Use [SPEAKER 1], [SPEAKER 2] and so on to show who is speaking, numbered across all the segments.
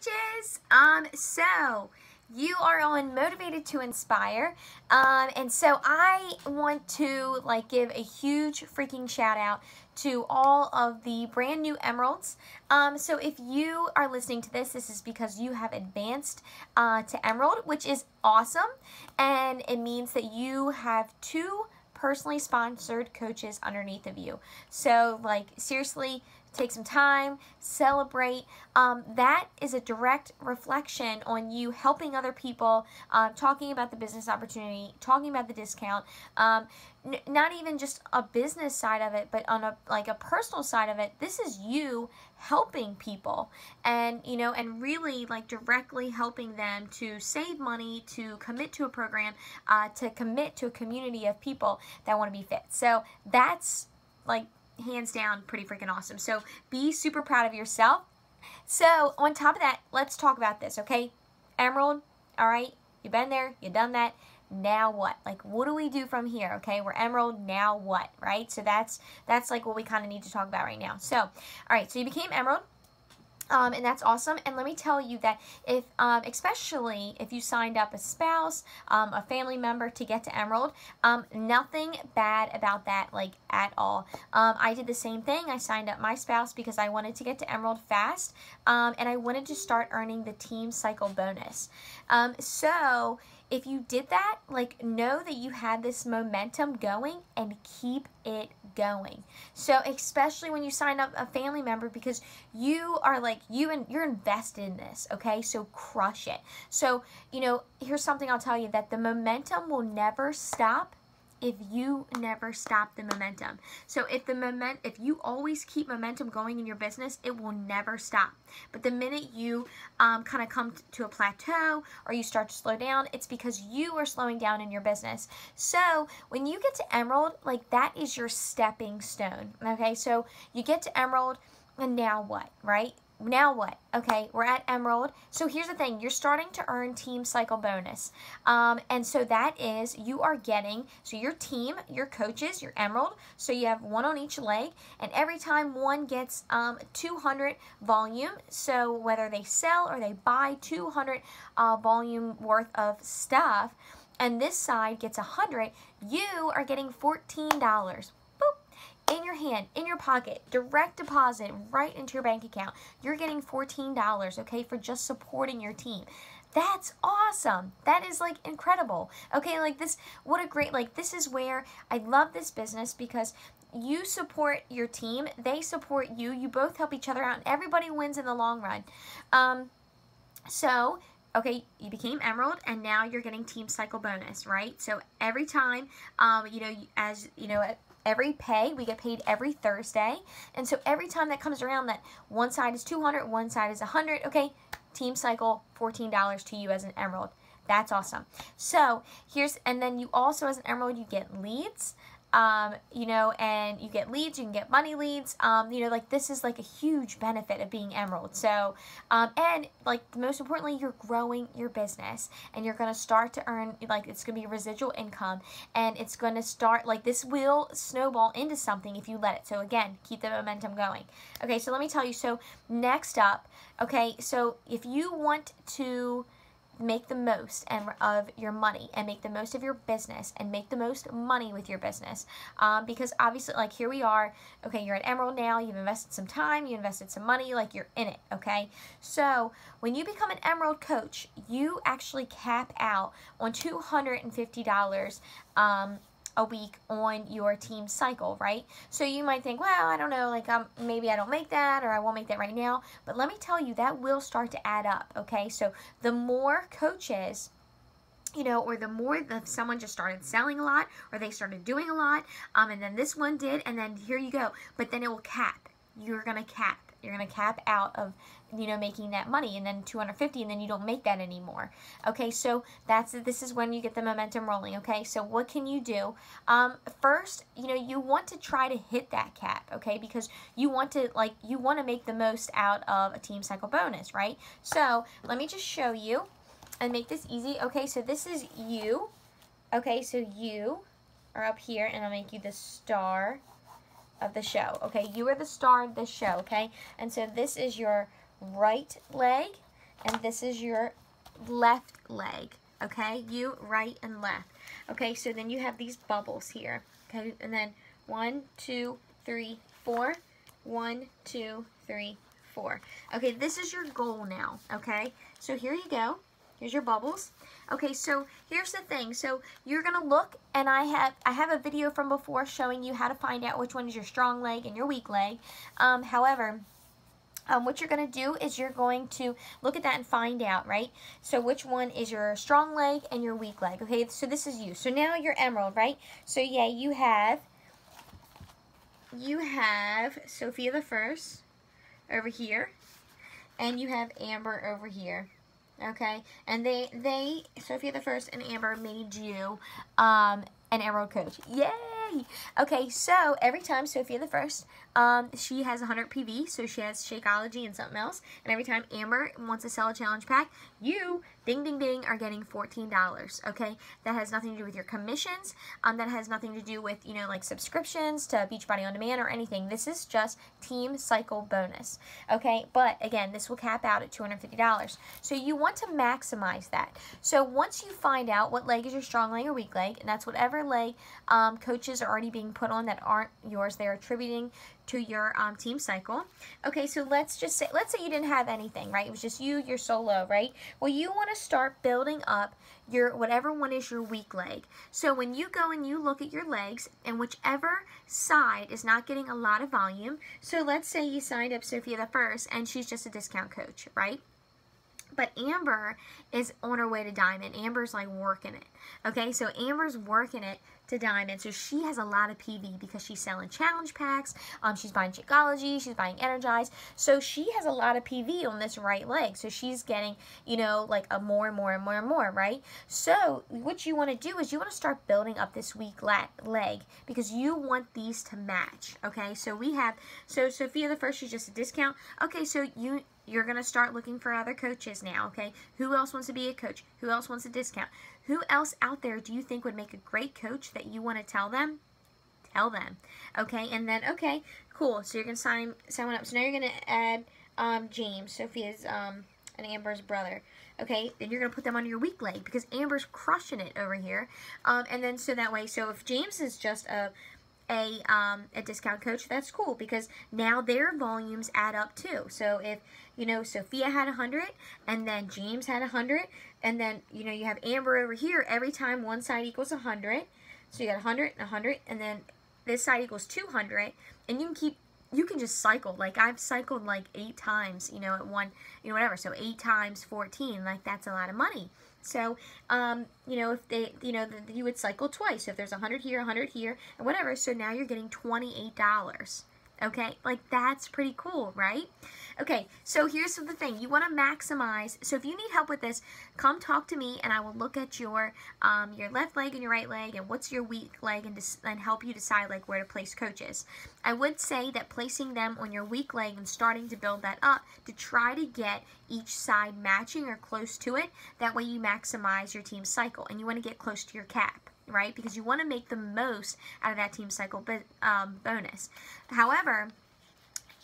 [SPEAKER 1] coaches. Um, so you are on Motivated to Inspire. Um, and so I want to like give a huge freaking shout out to all of the brand new emeralds. Um, so if you are listening to this, this is because you have advanced uh, to emerald, which is awesome. And it means that you have two personally sponsored coaches underneath of you. So like seriously, take some time, celebrate. Um, that is a direct reflection on you helping other people, um, talking about the business opportunity, talking about the discount. Um, not even just a business side of it, but on a like a personal side of it. This is you helping people, and you know, and really like directly helping them to save money, to commit to a program, uh, to commit to a community of people that want to be fit. So that's like hands down pretty freaking awesome. So be super proud of yourself. So on top of that, let's talk about this, okay? Emerald, all right, you've been there, you've done that. Now what? Like, what do we do from here? Okay, we're Emerald. Now what? Right? So that's that's like what we kind of need to talk about right now. So, all right. So you became Emerald. Um, and that's awesome. And let me tell you that if, um, especially if you signed up a spouse, um, a family member to get to Emerald, um, nothing bad about that, like at all. Um, I did the same thing. I signed up my spouse because I wanted to get to Emerald fast, um, and I wanted to start earning the team cycle bonus. so if you did that, like know that you had this momentum going and keep it going. So especially when you sign up a family member because you are like you and you're invested in this, okay? So crush it. So, you know, here's something I'll tell you that the momentum will never stop if you never stop the momentum. So if the moment if you always keep momentum going in your business, it will never stop. But the minute you um, kind of come to a plateau or you start to slow down, it's because you are slowing down in your business. So when you get to Emerald, like that is your stepping stone. Okay, so you get to Emerald and now what, right? Now what? Okay, we're at Emerald. So here's the thing. You're starting to earn team cycle bonus. Um, and so that is you are getting, so your team, your coaches, your Emerald. So you have one on each leg. And every time one gets um, 200 volume, so whether they sell or they buy 200 uh, volume worth of stuff, and this side gets 100, you are getting $14 in your hand, in your pocket, direct deposit right into your bank account. You're getting $14, okay, for just supporting your team. That's awesome. That is like incredible. Okay, like this, what a great, like this is where I love this business because you support your team, they support you, you both help each other out, and everybody wins in the long run. Um, so, okay, you became Emerald, and now you're getting Team Cycle bonus, right? So every time, um, you know, as you know, every pay. We get paid every Thursday. And so every time that comes around that one side is 200, one side is 100, okay, team cycle, $14 to you as an emerald. That's awesome. So here's, and then you also as an emerald, you get leads um, you know, and you get leads, you can get money leads. Um, you know, like this is like a huge benefit of being Emerald. So, um, and like most importantly, you're growing your business and you're going to start to earn, like it's going to be residual income and it's going to start, like this will snowball into something if you let it. So again, keep the momentum going. Okay, so let me tell you. So next up, okay, so if you want to, make the most and of your money and make the most of your business and make the most money with your business. Um, because obviously like here we are. Okay you're at emerald now. You've invested some time. You invested some money. Like you're in it okay? So when you become an emerald coach you actually cap out on $250 um, a week on your team cycle, right? So you might think, well, I don't know, like um, maybe I don't make that or I won't make that right now. But let me tell you, that will start to add up, okay? So the more coaches you know, or the more that someone just started selling a lot or they started doing a lot, um, and then this one did, and then here you go. But then it will cap. You're going to cap. You're going to cap out of you know, making that money and then 250 and then you don't make that anymore. Okay, so that's this is when you get the momentum rolling. Okay, so what can you do? Um, first, you know, you want to try to hit that cap, okay, because you want to like you want to make the most out of a team cycle bonus, right? So let me just show you and make this easy. Okay, so this is you. Okay, so you are up here and I'll make you the star of the show. Okay, you are the star of the show, okay? And so this is your right leg and this is your left leg, okay? You, right, and left. Okay, so then you have these bubbles here, okay? And then one, two, three, four. One, two, three, four. Okay, this is your goal now, okay? So here you go. Here's your bubbles. Okay, so here's the thing. So you're gonna look, and I have I have a video from before showing you how to find out which one is your strong leg and your weak leg. Um, however, um, what you're going to do is you're going to look at that and find out, right? So which one is your strong leg and your weak leg, okay? So this is you. So now you're emerald, right? So yeah, you have, you have Sophia the First over here, and you have Amber over here okay? And they, they, Sophia the First and Amber made you um, an Emerald Coach. Yay! Okay, so every time Sophia the First, um, she has 100 PV, so she has Shakeology and something else. And every time Amber wants to sell a challenge pack, you, ding, ding, ding, are getting $14, okay? That has nothing to do with your commissions. Um, that has nothing to do with, you know, like subscriptions to Beachbody On Demand or anything. This is just Team Cycle bonus, okay? But, again, this will cap out at $250. So you want to maximize that. So once you find out what leg is your strong leg or weak leg, and that's whatever leg um, coaches are already being put on that aren't yours, they're attributing to your um, team cycle. Okay, so let's just say, let's say you didn't have anything, right? It was just you, your solo, right? Well, you want to start building up your, whatever one is your weak leg. So when you go and you look at your legs and whichever side is not getting a lot of volume, so let's say you signed up Sophia the first and she's just a discount coach, right? But Amber is on her way to Diamond. Amber's like working it. Okay, so Amber's working it to Diamond. So she has a lot of PV because she's selling challenge packs. Um, she's buying Shakeology. She's buying Energize. So she has a lot of PV on this right leg. So she's getting, you know, like a more and more and more and more, right? So what you want to do is you want to start building up this weak leg because you want these to match. Okay, so we have, so Sophia the first, she's just a discount. Okay, so you you're going to start looking for other coaches now, okay? Who else wants to be a coach? Who else wants a discount? Who else out there do you think would make a great coach that you want to tell them? Tell them, okay? And then, okay, cool. So you're going to sign someone up. So now you're going to add um, James, Sophia's um, and Amber's brother. Okay, then you're going to put them on your weak leg because Amber's crushing it over here. Um, and then so that way, so if James is just a a, um, a discount coach, that's cool because now their volumes add up too. So if, you know, Sophia had 100 and then James had 100 and then, you know, you have Amber over here, every time one side equals 100. So you got 100 and 100 and then this side equals 200 and you can keep you can just cycle. Like I've cycled like eight times, you know, at one, you know, whatever. So eight times 14, like that's a lot of money. So, um, you know, if they, you know, the, you would cycle twice. So if there's 100 here, 100 here, and whatever. So now you're getting $28. Okay, like that's pretty cool, right? Okay, so here's the thing. You want to maximize. So if you need help with this, come talk to me and I will look at your um, your left leg and your right leg and what's your weak leg and, and help you decide like where to place coaches. I would say that placing them on your weak leg and starting to build that up to try to get each side matching or close to it. That way you maximize your team cycle and you want to get close to your cap right? Because you want to make the most out of that team cycle um, bonus. However,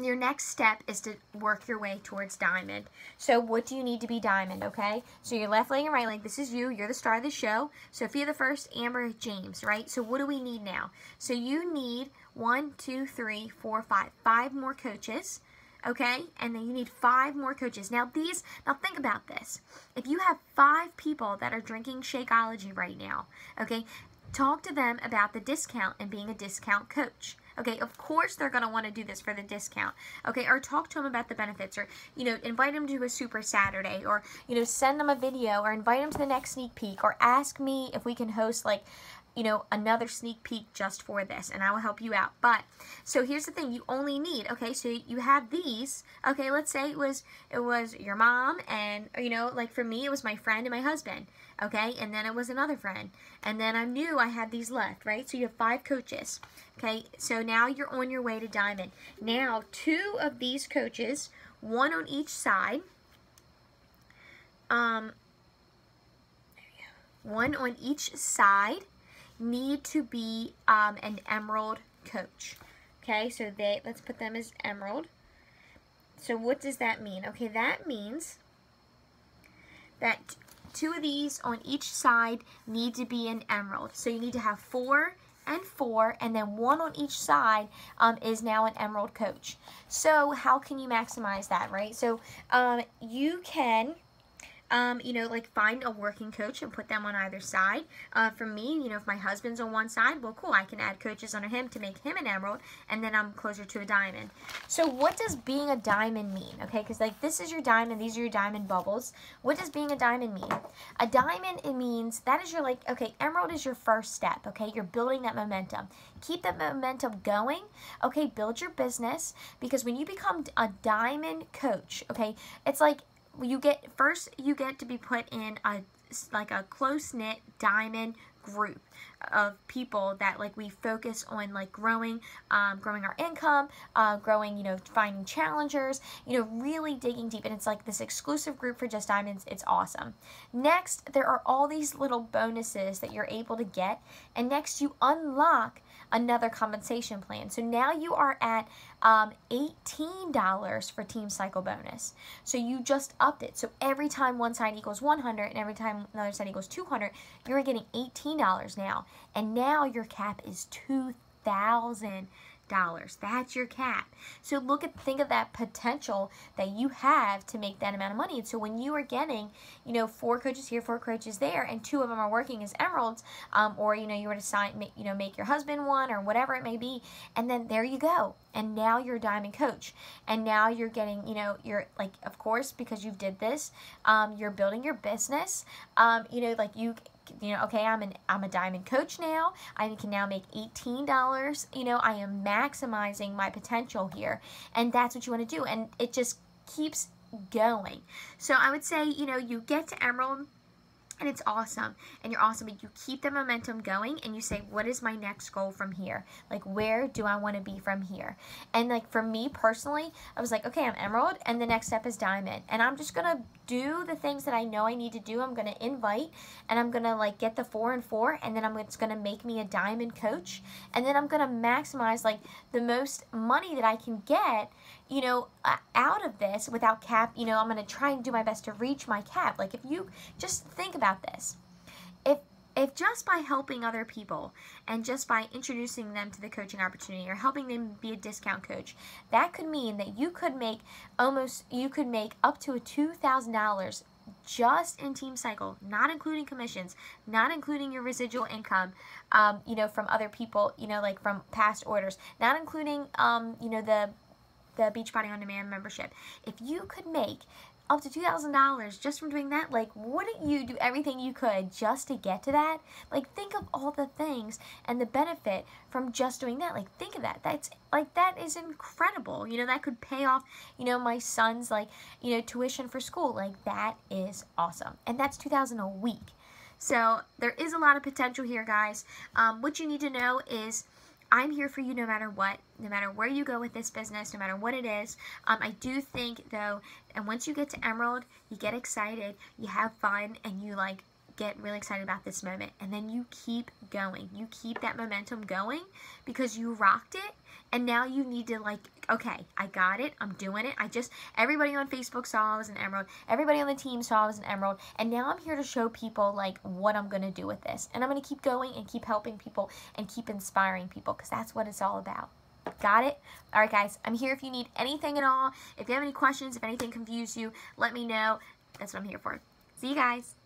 [SPEAKER 1] your next step is to work your way towards diamond. So what do you need to be diamond, okay? So your left leg and right leg, this is you. You're the star of the show. Sophia the first, Amber, James, right? So what do we need now? So you need one, two, three, four, five. Five more coaches, okay? And then you need five more coaches. Now these, now think about this. If you have five people that are drinking Shakeology right now, okay, talk to them about the discount and being a discount coach. Okay, of course they're going to want to do this for the discount. Okay, or talk to them about the benefits or, you know, invite them to a Super Saturday or, you know, send them a video or invite them to the next sneak peek or ask me if we can host like you know, another sneak peek just for this, and I will help you out. But, so here's the thing, you only need, okay, so you have these, okay, let's say it was, it was your mom, and, you know, like for me, it was my friend and my husband, okay, and then it was another friend, and then I knew I had these left, right, so you have five coaches, okay, so now you're on your way to Diamond. Now, two of these coaches, one on each side, um, one on each side, need to be um, an emerald coach. Okay, so they, let's put them as emerald. So what does that mean? Okay, that means that two of these on each side need to be an emerald. So you need to have four and four, and then one on each side um, is now an emerald coach. So how can you maximize that, right? So um, you can um, you know, like find a working coach and put them on either side. Uh, for me, you know, if my husband's on one side, well, cool, I can add coaches under him to make him an emerald, and then I'm closer to a diamond. So what does being a diamond mean, okay? Because, like, this is your diamond, these are your diamond bubbles. What does being a diamond mean? A diamond, it means that is your, like, okay, emerald is your first step, okay? You're building that momentum. Keep that momentum going, okay? Build your business, because when you become a diamond coach, okay, it's like you get first you get to be put in a like a close knit diamond group of people that like we focus on like growing um, growing our income uh, growing you know finding challengers you know really digging deep. And it's like this exclusive group for just diamonds. It's awesome. Next there are all these little bonuses that you're able to get. And next you unlock another compensation plan. So now you are at um, $18 for team cycle bonus. So you just upped it. So every time one side equals 100 and every time another side equals 200, you're getting $18 now. And now your cap is 2000 dollars. That's your cap. So look at think of that potential that you have to make that amount of money. And so when you are getting, you know, four coaches here, four coaches there, and two of them are working as emeralds, um, or you know, you were to sign, you know, make your husband one or whatever it may be, and then there you go. And now you're a diamond coach, and now you're getting, you know, you're like, of course, because you did this, um, you're building your business. Um, you know, like you you know, okay, I'm an I'm a diamond coach now. I can now make $18. You know, I am maximizing my potential here. And that's what you want to do. And it just keeps going. So I would say, you know, you get to Emerald and it's awesome. And you're awesome but you keep the momentum going and you say what is my next goal from here? Like where do i want to be from here? And like for me personally i was like okay i'm emerald and the next step is diamond. And i'm just gonna do the things that i know i need to do. I'm gonna invite and i'm gonna like get the four and four and then i'm it's gonna make me a diamond coach. And then i'm gonna maximize like the most money that i can get you know, uh, out of this without cap, you know, I'm going to try and do my best to reach my cap. Like if you just think about this. If if just by helping other people and just by introducing them to the coaching opportunity or helping them be a discount coach, that could mean that you could make almost you could make up to a $2,000 just in team cycle, not including commissions, not including your residual income, um, you know, from other people, you know, like from past orders, not including, um, you know, the the Beachbody On Demand membership. If you could make up to $2,000 just from doing that, like, wouldn't you do everything you could just to get to that? Like, think of all the things and the benefit from just doing that. Like, think of that. That's, like, that is incredible. You know, that could pay off, you know, my son's, like, you know, tuition for school. Like, that is awesome. And that's 2000 a week. So, there is a lot of potential here, guys. Um, what you need to know is I'm here for you no matter what, no matter where you go with this business, no matter what it is. Um, I do think, though, and once you get to Emerald, you get excited, you have fun, and you, like, get really excited about this moment. And then you keep going. You keep that momentum going because you rocked it. And now you need to like, okay, I got it. I'm doing it. I just, everybody on Facebook saw I was an emerald. Everybody on the team saw I was an emerald. And now I'm here to show people like what I'm to do with this. And I'm to keep going and keep helping people and keep inspiring people because that's what it's all about. Got it? All right, guys. I'm here if you need anything at all. If you have any questions, if anything confused you, let me know. That's what I'm here for. See you guys.